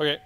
Okay.